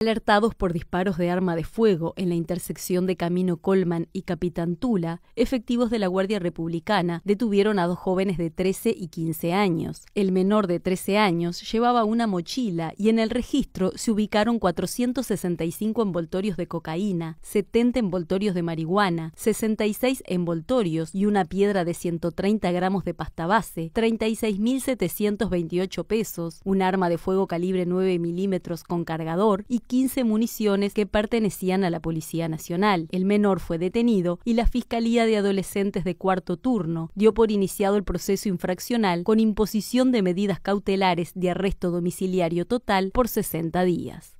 Alertados por disparos de arma de fuego en la intersección de Camino Colman y Capitán Tula, efectivos de la Guardia Republicana detuvieron a dos jóvenes de 13 y 15 años. El menor de 13 años llevaba una mochila y en el registro se ubicaron 465 envoltorios de cocaína, 70 envoltorios de marihuana, 66 envoltorios y una piedra de 130 gramos de pasta base, 36.728 pesos, un arma de fuego calibre 9 milímetros con cargador y 15 municiones que pertenecían a la Policía Nacional. El menor fue detenido y la Fiscalía de Adolescentes de cuarto turno dio por iniciado el proceso infraccional con imposición de medidas cautelares de arresto domiciliario total por 60 días.